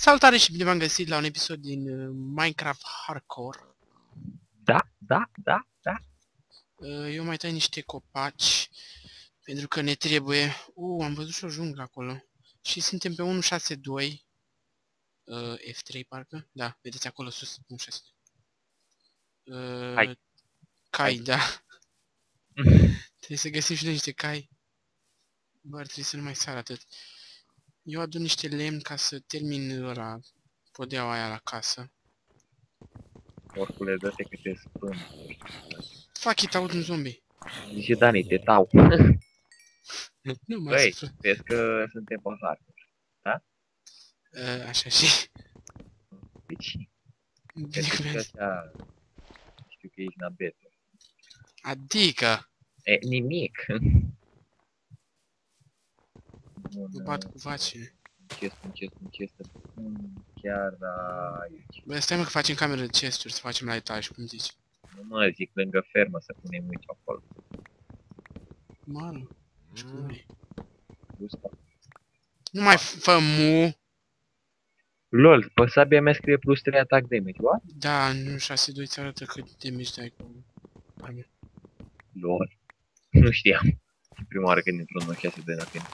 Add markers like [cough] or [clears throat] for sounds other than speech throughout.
Salutare și bine v-am găsit la un episod din uh, Minecraft Hardcore. Da, da, da, da. Uh, eu mai tai niște copaci pentru că ne trebuie... Uh, am văzut și o junglă acolo. Și suntem pe 162. Uh, F3 parcă? Da, vedeți acolo sus, 162. Uh, Hai. Cai, da. [laughs] Trebuie să găsim și noi niște cai. Bă, ar trebui să nu mai sar atât. Eu adun niște lemn ca să termin ăla, podeaua aia la casă. Oricule, dă-te câte spân. Fuck it, aud un zombie. Zice Dani, te tau. Nu mă Băi, supăr. vezi că suntem pe hardcore. Uh, așa și... Deci, Bine pentru că că mi-a- așa... Știu că ești nabetă. Adică, E, nimic. Bun, mă bat cu vacile. ce spun, ce spun, ce spun, chiar aici. Bă, stai mă că facem cameră de chesturi, să facem la etaj, cum zici. Nu mă zic, lângă fermă să punem uite acolo. Mă, și cum e? Gusta. Nu mai fă mu! LOL, pe sabia mea scrie plus 3 atac damage, what? Da, nu 6-2 ți arată cât damage dai cu arme. LOL. [laughs] Nu știam. E Prima oară când intru în 6 de la tine.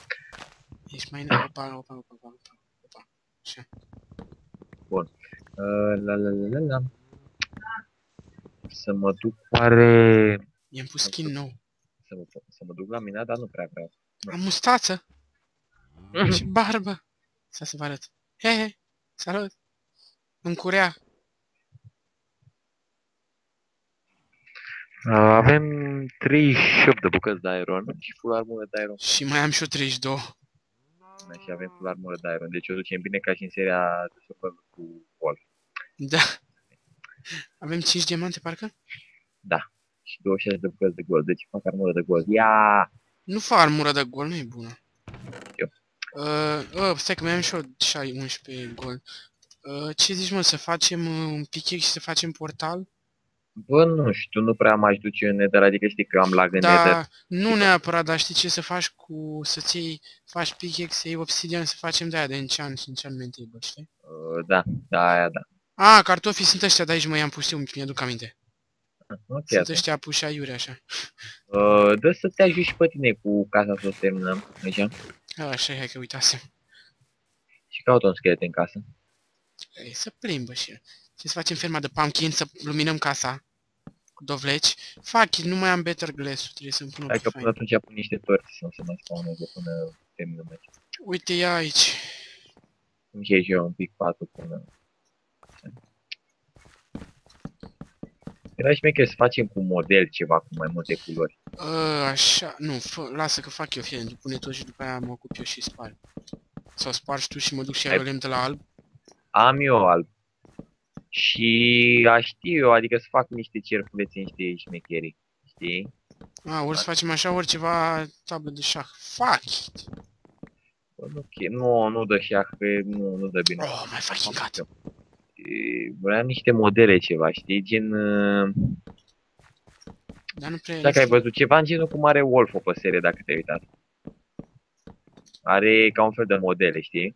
Ești mai înalt, opa, opa, opa, opa, opa, opa. Așa. Uh, la la la la la. Să mă duc oare... I-am pus skin nou. Să mă, să mă duc la mine, dar nu prea vreau. Am mustață! Și [laughs] barbă! Să să vă arăt. He, he, salut! În curea. Uh, avem 38 de bucăți de iron și full armură de iron. Și mai am și o 32. Da, și avem full armură de iron. Deci o ducem bine ca și în seria de survival cu Wolf. Da. Avem 5 diamante, parcă? Și 26 de bucăți de gold. Deci fac armură de gold. Ia! Nu fa armură de gol, nu e bună. Eu. Uh, uh, stai că mai am și eu 11 gol. Uh, ce zici mă, să facem uh, un pickaxe și să facem portal? Bă, nu știu, nu prea m-aș duce în Nether, adică știi că eu am lag în Nether. Da, nu neapărat, dar știi ce să faci cu, să-ți iei, faci pickaxe, să iei obsidian, să facem de aia de enchant și enchantment table, știi? Uh, da, da, aia da. A, cartofii sunt ăștia de aici, mă, i-am pus eu, mi-aduc aminte. Ok, Sunt atunci. ăștia puși aiure, așa. Uh, dă să te ajut și pe tine cu casa să o terminăm, așa? A, așa e, hai că uitasem. Și caută un schelet în casă. Ei, să plimbă și el. Ce să facem ferma de pumpkin, să luminăm casa cu dovleci. Fuck it, nu mai am better glass trebuie să-mi pun Hai o că până atunci pun niște torți să nu se mai spawneze până terminăm aici. Uite, ia aici. Îmi iei și eu un pic patul până... Era șmecher să facem cu model ceva cu mai multe culori. A, așa, nu, fă, lasă că fac eu, fie, pune tot și după aia mă ocup eu și spar. Sau spargi tu și mă duc și Hai. iau lemn de la alb. Am eu alb. Și aș știu eu, adică să fac niște cerculețe, niște șmecherii. Știi? A, ori să facem așa, ori ceva tablă de șah. Fuck it. Bă, nu, che- nu, nu dă șah, că nu, nu dă bine. Oh, mai fucking cat. E, Vreau niște modele ceva, știi? Gen... uh, Dar nu prea... Dacă ai văzut ceva în genul cum are Wolf o păsere, dacă te-ai uitat. Are ca un fel de modele, știi?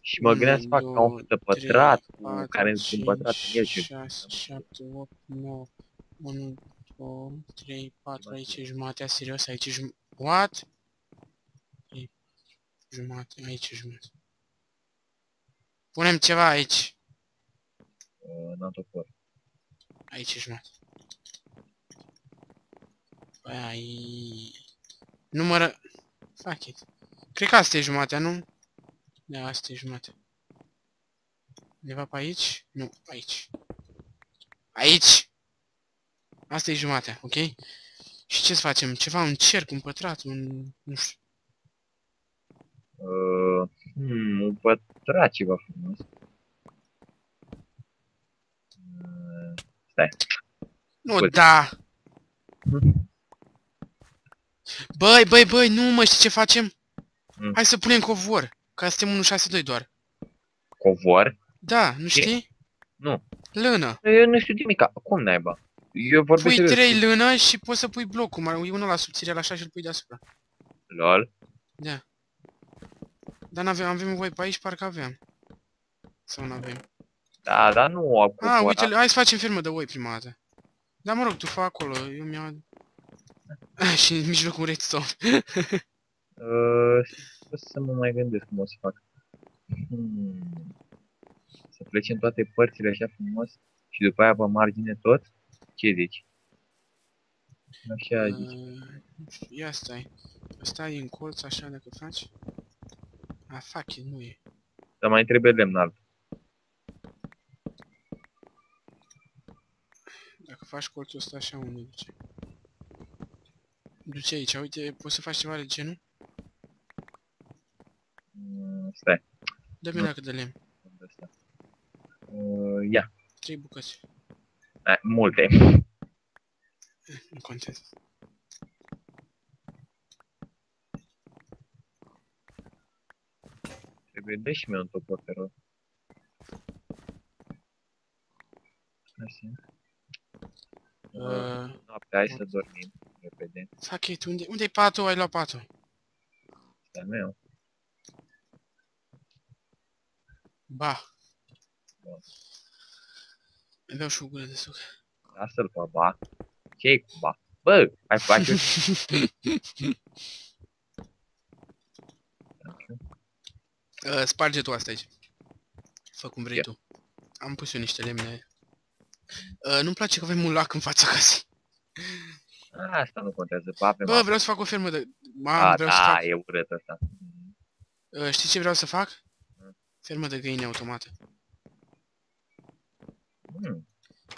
Și mă gândeam să fac ca un fel de pătrat, cu care sunt pătrat în el și 6, 7, 8, 9, 1, 2, 3, 4, aici e jumatea, serios, aici e jumătate. What? E jumate, aici e jumate. Punem ceva aici. uh, n-am topor. Aici e jumate. Băi, ai... Numără... Fuck it. Cred că asta e jumatea, nu? Da, asta e jumate. Undeva pe aici? Nu, aici. Aici! Asta e jumatea, ok? Și ce să facem? Ceva, un cerc, un pătrat, un... nu știu. Uh, hmm, un pătrat ceva frumos. Uh, stai. Nu, Bă. da! Băi, băi, băi, nu mă, știi ce facem? Mm. Hai să punem covor, ca suntem 162 doar. Covor? Da, nu Ce? știi? Nu. Lână. Eu nu știu nimic. Cum naiba? Eu vorbesc Pui serios. trei lână și poți să pui blocul, mai unul la subțire așa și îl pui deasupra. LOL. Da. Dar n-avem, avem voie pe aici, parcă aveam. Sau nu avem? Da, dar nu au Ah, uite, hai să facem fermă de oi prima dată. Da, mă rog, tu fă acolo, eu mi-am... [laughs] Și în mijlocul redstone. [laughs] Uh, să mă mai gândesc cum o să fac. Hmm. Să plecem toate părțile așa frumos și după aia pe margine tot? Ce zici? Așa zici. Uh, ia stai. Stai în colț așa dacă faci. A, fuck it, nu e. Dar mai trebuie lemn alb. Dacă faci colțul ăsta așa, unde duce? Duce aici, uite, poți să faci ceva de genul? Mm, Stai. Dă-mi Nu. dacă de lemn. unde sta? Uh, ia. Trei bucăți. A, multe. Nu contează. Trebuie dă și mie un topor, te rog. Așa. Uh, Noapte, hai să dormim. Repede. fuck it, unde, unde-i patul? Ai luat patul. Asta meu. Ba. Bun. Îmi beau și o gură de suc. Lasă-l pe ba. ce cu ba? Bă, hai face [laughs] Uh, sparge tu asta aici. Fă cum vrei Ia. tu. Am pus eu niște lemne. Uh, nu-mi place că avem un lac în fața casei. Asta nu contează, ba avem Bă, apă. vreau să fac o fermă de... Mamă, A, vreau să da, fac... e urât ăsta. Uh, știi ce vreau să fac? Mm. Fermă de găini automată. Hmm.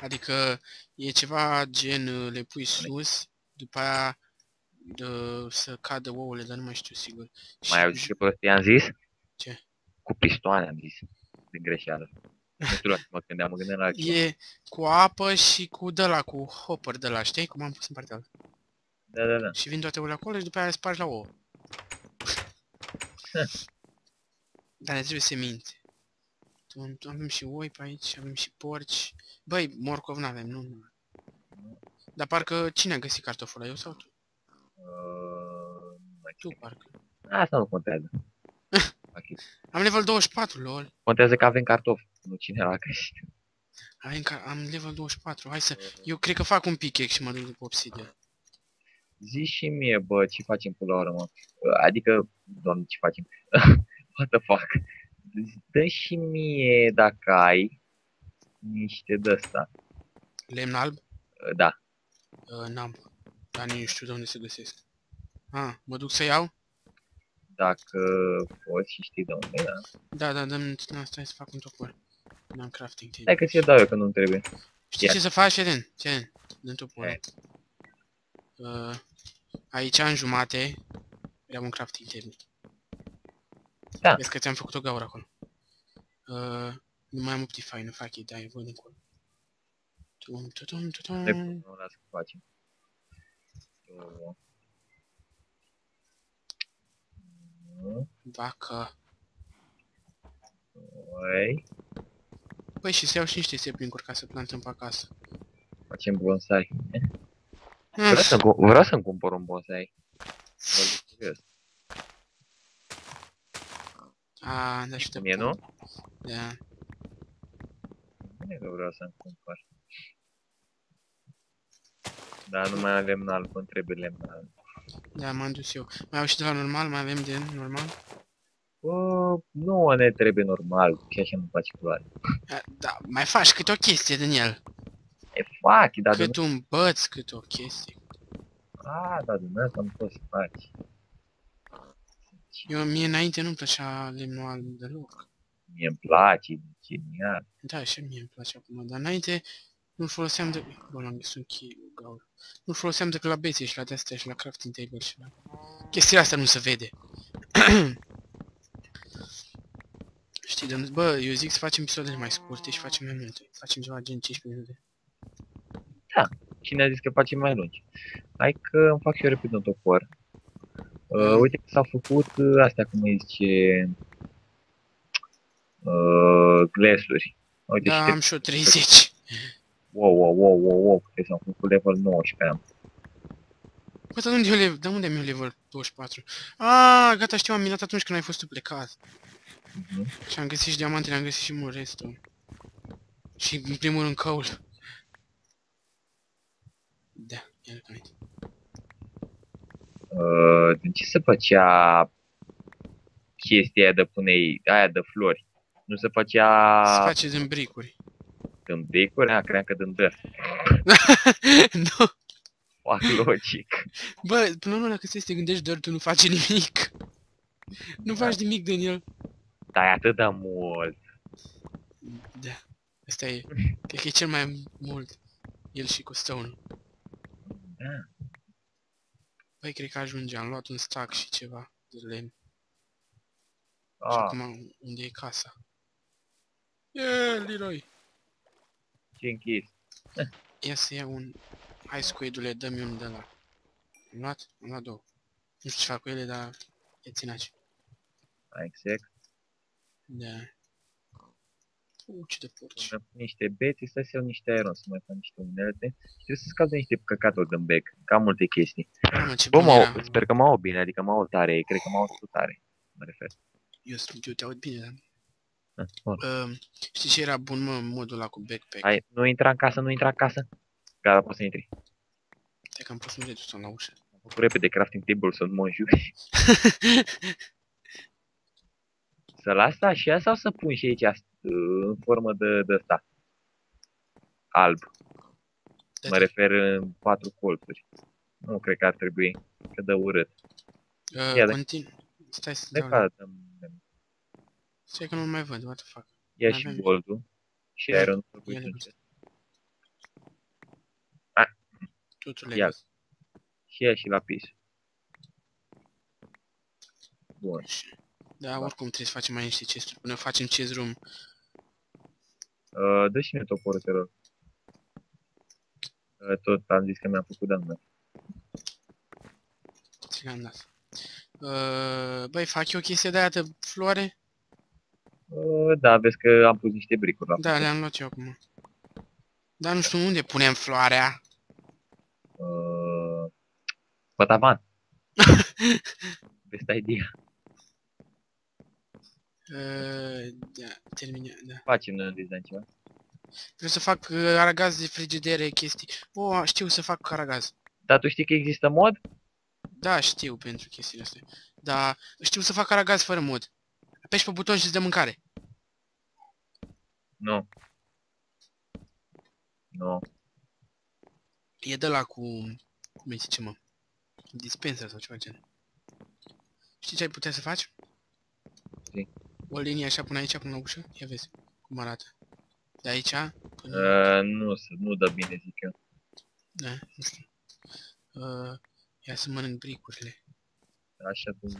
Adică e ceva gen uh, le pui sus, după aia uh, să cadă ouăle, dar nu mai știu sigur. Mai auzi ce prostie am zis? Ce? Cu pistoane am zis. Din greșeală. Nu știu la ce mă gândeam, mă gândeam la altceva. [laughs] E cu apă și cu de cu hopper de la, știi? Cum am pus în partea altă. Da, da, da. Și vin toate ouăle acolo și după aia le spargi la ouă. [laughs] Dar ne trebuie semințe. Tu- tu- Avem și oi pe aici, avem și porci. Băi, morcov n-avem, nu, nu. Dar parcă cine a găsit cartoful ăla, eu sau tu? Uh, nu mai Tu, știu. parcă. Asta nu contează. [laughs] Ok. Am level 24, lol. Contează că avem cartofi, nu cine l-a găsit. Hai, încă, am level 24, hai să... Eu cred că fac un pickaxe și mă duc după obsidian. Zi și mie, bă, ce facem până la urmă? Uh, Adică, doamne, ce facem? What the fuck? Dă și mie, dacă ai, niște de-asta. Lemn alb? Uh, Da, Uh, n-am. Dar nici nu știu de unde se găsesc. Ah, mă duc să iau? dacă poți și știi de unde, da. Da, da, dăm... Na, stai să fac un topor. N-am crafting Hai table. că ți-e dau eu că nu trebuie. Știi ia. ce să faci, Eden? Eden, dăm topor. Hai. Uh, aici, în jumate, vreau un crafting table. Da. Vezi că ți-am făcut o gaură acolo. Uh, nu mai am Optify, nu fac ei, da, e văd încolo. Tum, tum, tum, Ne tum. nu las că facem. Două. Unu, Vacă. doi. Păi și să iau și niște sapling-uri ca să plantăm pe acasă. Facem bonsai. Ah, Vreau să-mi, cu- vreau să-mi cumpăr un bonsai. Vă zic serios. A, da, și te Mie, nu? Da. Bine că vreau să-mi cumpăr. Dar nu mai avem alb, îmi trebuie lemn alb. Da, m-am dus eu. Mai au și de la normal? Mai avem de normal? Bă, nu ne trebuie normal, și așa nu face culoare. A, Da, mai faci câte o chestie din el. E fac, dar de Cât un băț, cât o chestie. A, dar din asta nu poți să faci. Eu, mie înainte nu-mi plăcea lemnul alb deloc. Mie îmi place, e genial. Da, și mie îmi place acum, dar înainte nu foloseam de... Bă, l-am găsit un chei, o gaură. Nu foloseam decât la bețe și la de-astea și la crafting table și la... Chestia asta nu se vede. [clears throat] Știi, de bă, eu zic să facem episoade mai scurte și facem mai multe. Facem ceva gen 15 minute. Cine a zis că facem mai lungi? Hai că îmi fac și eu repede un topor. Uh, uite că s-au făcut uh, astea, cum îi zice, uh, glesuri. Uite Da, și te... am și o 30. Wow, wow, wow, wow, wow, câte s-au făcut level 19 am. Bă, dar unde, eu level, de unde am eu level 24? Ah, gata, știu, am minat atunci când ai fost tu plecat. Mhm. Și am găsit și diamantele, am găsit și mult restul. Și în primul rând căul. Da, iar că aici. Uh, din ce se făcea chestia aia de punei, aia de flori? Nu se făcea Se face din bricuri. din becuri? Ah, cream că din dăr. [laughs] nu. Fac logic. Bă, până la urmă, dacă să te gândești doar tu nu faci nimic. Nu faci nimic din el. Dar e atât de mult. Da. Asta e. Cred că e cel mai mult. El și cu stone Da. Băi, cred că ajunge. Am luat un stack și ceva de lemn. Și Ah, acum unde e casa? Yeah, Leroy! ce închis. [laughs] Ia să iau un... Hai squid-ule, dă-mi unul de la. Am luat? Am luat două. Nu știu ce fac cu ele, dar e ținaci. Exact. Da. U, ce de porci. Să pun niște beți, să iau niște iron, să mai fac niște unelte. Și trebuie să scap de niște căcaturi din bec. Cam multe chestii. Mamă, ce Bă, bun mă, era. au- sper că mă au bine, adică mă au tare, cred că mă au tare. Mă refer. Eu, sunt- eu te aud bine, dar... Ah, bun. Uh, știi ce era bun, mă, modul ăla cu backpack? Hai, nu intra în casă, nu intra în casă. Gata, poți să intri. Stai că am pus un redstone la ușă. Am făcut repede crafting table să nu mă înjuri. [laughs] Să las așa sau să pun și aici ast- în formă de, de asta? Alb. Da, Mă refer în patru colțuri. Nu cred că ar trebui. Că dă urât. Uh, Ia de- continu. Stai să De dau la... fapt, Stai că nu mai văd, what the fuck. ia Mai și avem- goldul. Și Ia, iron ia le văd. Totul Ia. legat. Și ia și lapis. Bun. Da, oricum trebuie să facem mai niște chesturi. Până facem chest room. Uh, dă și mie toporul, te rog. Uh, tot am zis că mi-am făcut de Ți le-am dat. Uh, băi, fac eu chestia de aia de floare? Uh, da, vezi că am pus niște bricuri la Da, le-am luat eu acum. Dar nu știu unde punem floarea. Uh, Pătavan. [laughs] Best idea. Uh, da, termina, da. Facem noi un design ceva. Vreau să fac uh, aragaz de frigidere, chestii. Oh, știu să fac aragaz. Dar tu știi că există mod? Da, știu pentru chestiile astea. Dar știu să fac aragaz fără mod. Apeși pe buton și îți dă mâncare. Nu. Nu. E de la cu... Cum îi zice, mă? Dispenser sau ceva gen. Știi ce ai putea să faci? Zi. O linie așa până aici, până la ușă. Ia vezi cum arată. De aici până... Uh, nu, se- nu dă bine, zic eu. Da, nu știu. Uh, ia să mănânc bricurile. Așa tu... Uh,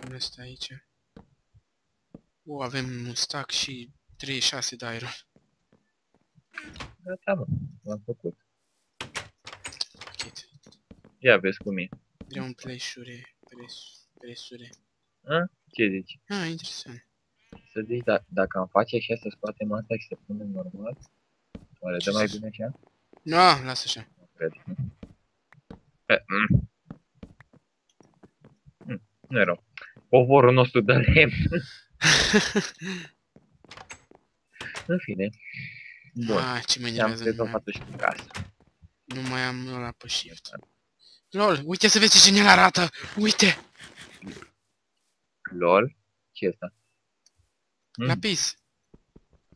Cum este aici? O, avem un stack și 36 de iron. gata, mă. L-am făcut. Pachet. Ia vezi cum e. Vreau un pleșure. Pres, presure. Ce zici? Ah, interesant. Să zici, da, dacă am face așa, să scoatem asta și să punem normal? Oare Ce dă mai să- bine așa? Nu, lasă așa. Nu cred. Eh, mm. Mm, Nu e rău. Povorul nostru de lemn. [laughs] În fine. Bun. Ah, ce mă Am enervează. Nu, mai- rezolvat și cu casa. nu mai am ăla pe shift. LOL, uite să vezi ce genial arată! Uite! LOL? ce e asta? Mm. Lapis!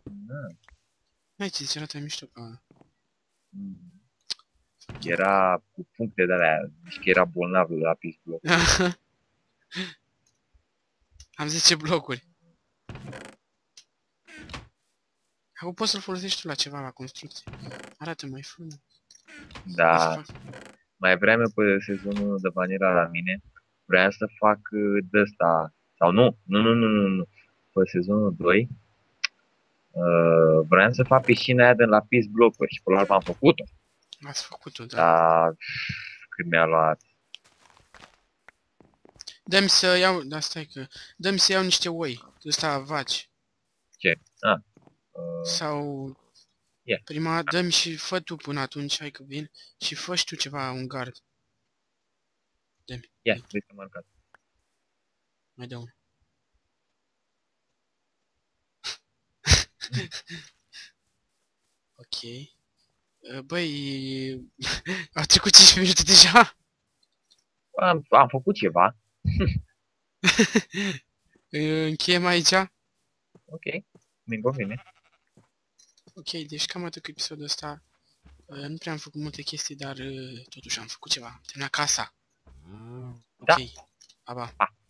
Da. Hai ce zice, arată mișto ca... Mm. Era cu puncte de alea, zici că era bolnav la pistul. [laughs] Am 10 blocuri. Acum poți să-l folosești tu la ceva, la construcție. Arată mai frumos. Da, Să fac- mai vreau pe sezonul de vanila la mine, vreau să fac uh, de ăsta, sau nu, nu, nu, nu, nu, nu, pe sezonul 2, uh, vreau să fac piscina aia de la Peace Blockuri și până la urmă am făcut-o, Ați făcut-o, da. dar cât mi-a luat, Dă-mi să iau... Da, stai că... Dă-mi să iau niște oi. Ăsta vaci. uh, Sau... Ia. Prima, dă-mi și fă tu până atunci, hai că vin. Și fă și tu ceva, un gard. Ia, vrei să mă arăt. Mai dă unul. [laughs] ok. Uh, Băi, [laughs] a trecut 5 minute deja? Am, am făcut ceva. [laughs] Uh, Încheiem aici? Ok. Mi convine. Ok, deci cam atât cu episodul ăsta. Uh, Nu prea am făcut multe chestii, dar uh, totuși am făcut ceva. Am terminat casa. Da. Ok. Pa, pa. Pa.